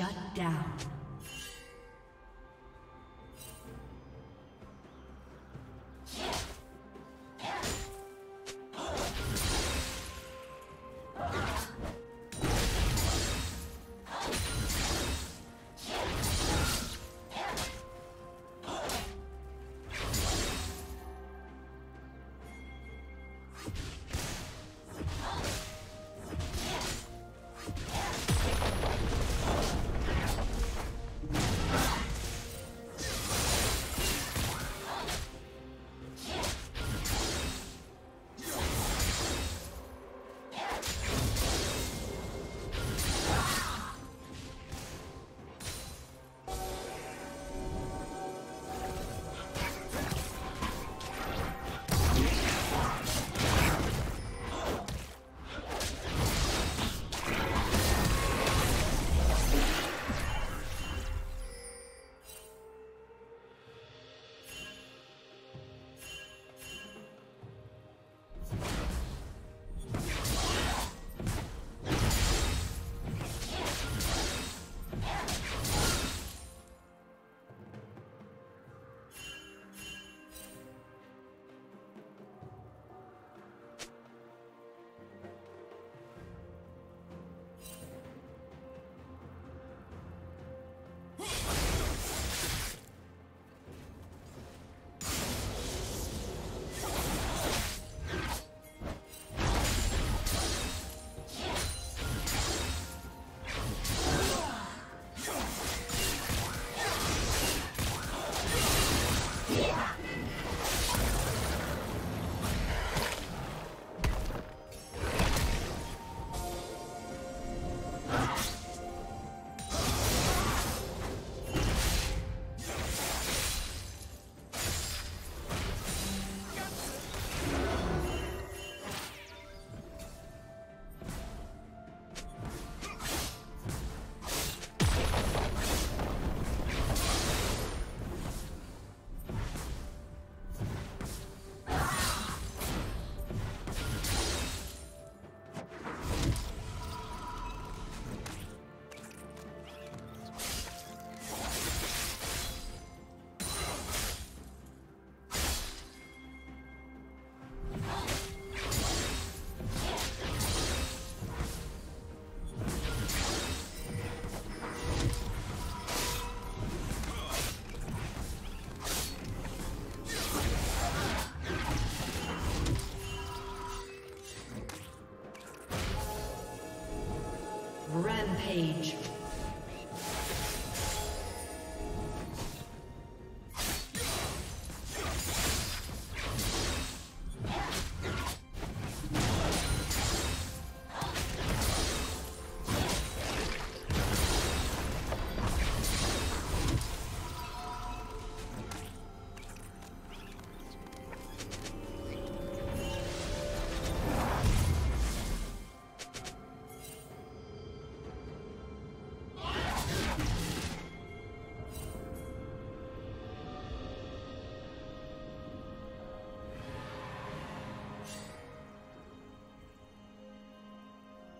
Shut down.